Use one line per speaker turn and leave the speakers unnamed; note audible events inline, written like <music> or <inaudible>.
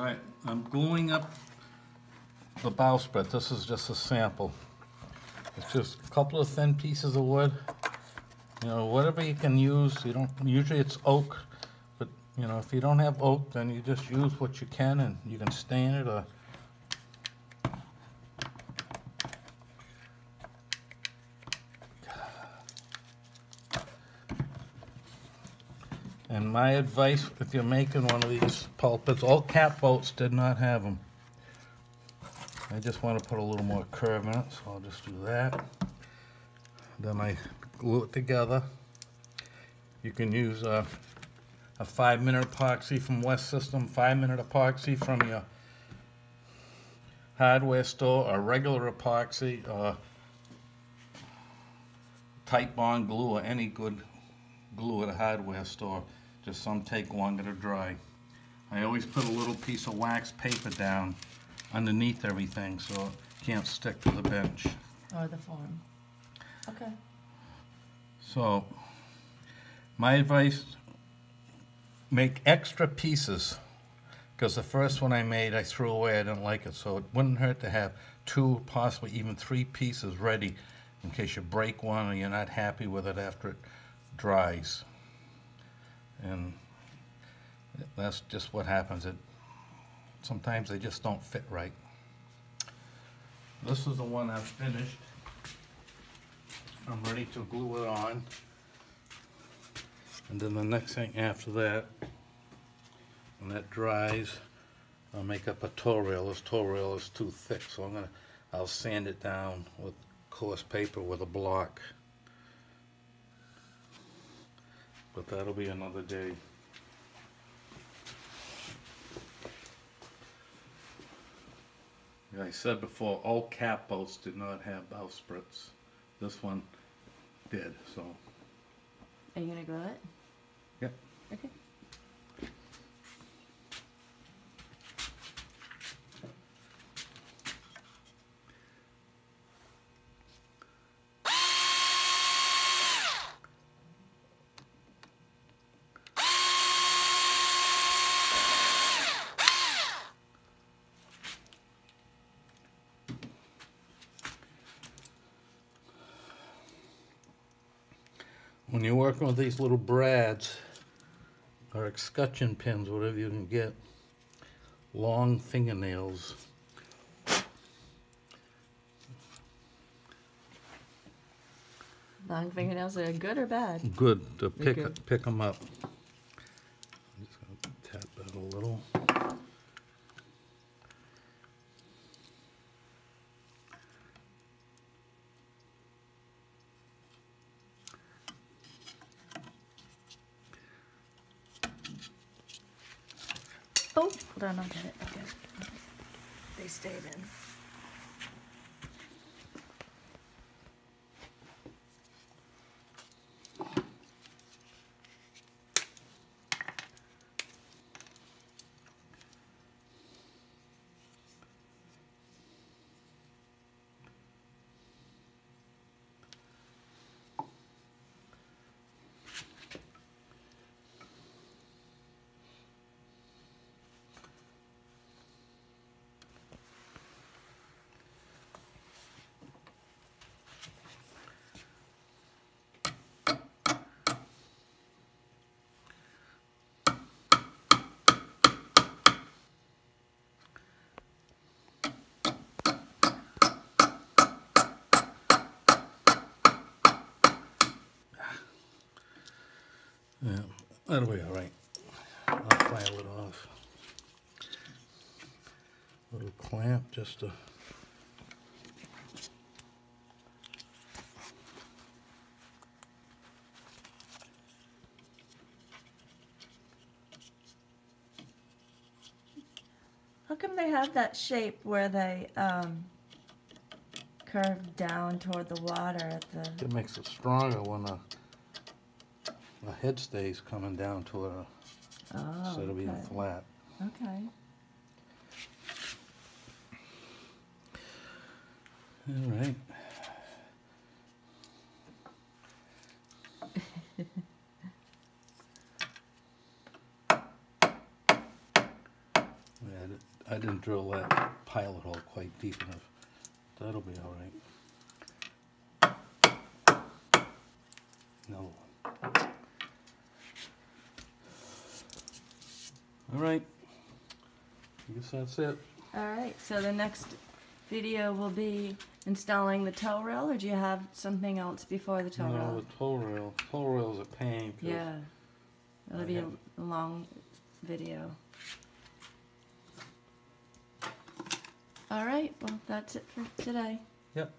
All right, I'm gluing up the bowsprit. This is just a sample. It's just a couple of thin pieces of wood. You know, whatever you can use, you don't, usually it's oak, but, you know, if you don't have oak, then you just use what you can and you can stain it or And my advice, if you're making one of these pulpits, all cat boats did not have them. I just want to put a little more curve in it, so I'll just do that. Then I glue it together. You can use a, a five minute epoxy from West System, five minute epoxy from your hardware store, or regular epoxy, or Titebond glue, or any good glue at a hardware store. Just some take longer to dry. I always put a little piece of wax paper down underneath everything so it can't stick to the bench.
Or the form. Okay.
So, my advice, make extra pieces. Because the first one I made, I threw away, I didn't like it. So it wouldn't hurt to have two, possibly even three pieces ready in case you break one or you're not happy with it after it dries. And that's just what happens. It Sometimes they just don't fit right. This is the one I've finished. I'm ready to glue it on. And then the next thing after that, when that dries, I'll make up a toe rail. This toe rail is too thick, so I'm gonna, I'll sand it down with coarse paper with a block. But that'll be another day. Yeah, I said before, all cat boats did not have bowsprits. This one did, so,
Are you gonna glue it?
yep.
Okay.
When you're working with these little brads, or escutcheon pins, whatever you can get, long fingernails.
Long fingernails are good or bad?
Good to pick,
good.
pick them up. I'm just gonna tap that a little.
Oh, hold on, I'll get it. Okay. They stayed in. Yeah, that'll be all right. I'll file it off. A little clamp just to. How come they have that shape where they um, curve down toward the water at the?
It makes it stronger when the, the head stays coming down to it
Oh,
of being
okay.
flat.
Okay.
All right. <laughs> I didn't drill that pilot hole quite deep enough. That'll be all right. Another All right. I guess that's it.
All right, so the next video will be installing the toe rail, or do you have something else before the toe
No,
rail?
the toe rail, toe rail's a pain.
Yeah, it'll
I
be a long video. All right, well, that's it for today.
Yep,